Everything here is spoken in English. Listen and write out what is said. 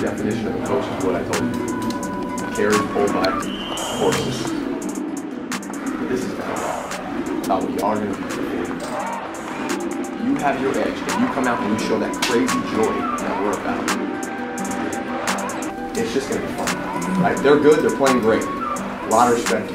definition of a coach is what I told you. Carry, pulled by horses. But this is not about how you are going to be. You have your edge, and you come out and you show that crazy joy that we're about. It's just going to be fun. Right? They're good. They're playing great. A lot of respect